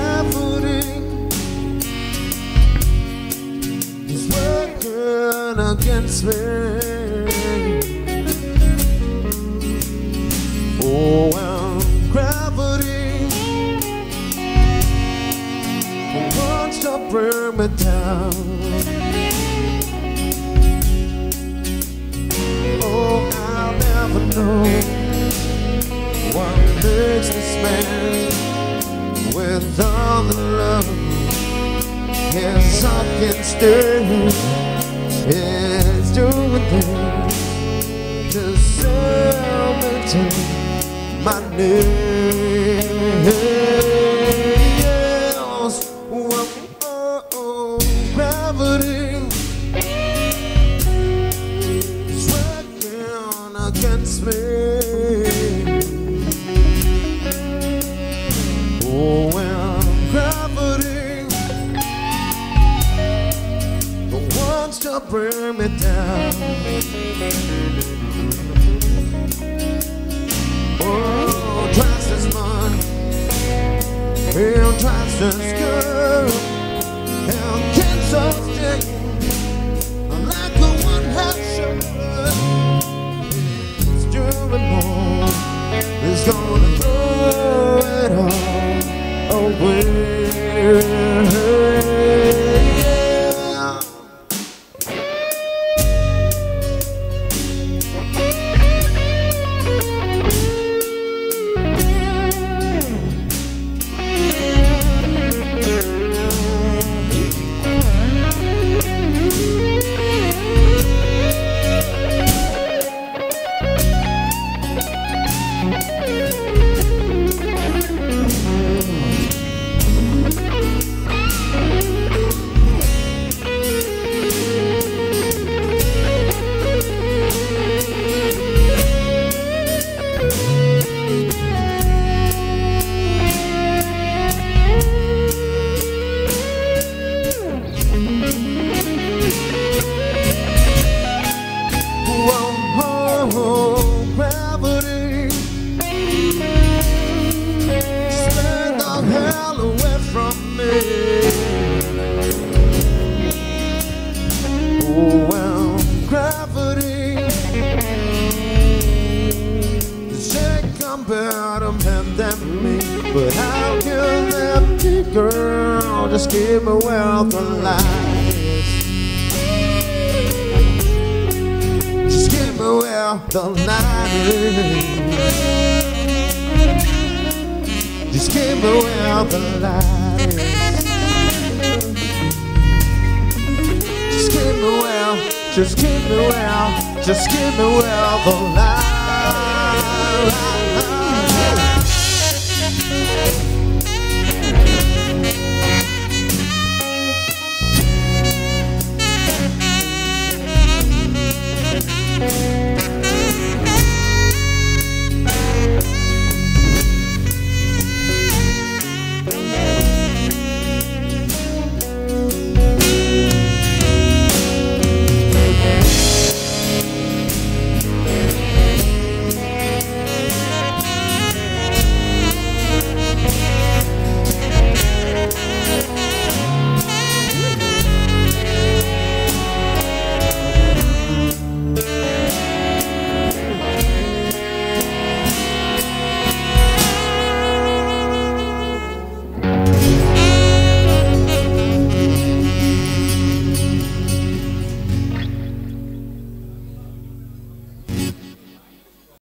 happening is working against me. Oh, gravity wants to bring me down. Oh, I'll never know what makes this man with all the love. His can stay is doing things to celebrate my name. Bring me down. Oh, twice as much, and twice as good, and can sustain like one half gonna throw it all away. Well, gravity Say compare to men than me But how can that be, girl? Just give me wealth and lies Just give me the night is. Just give me where the light just give me where, just give me where the light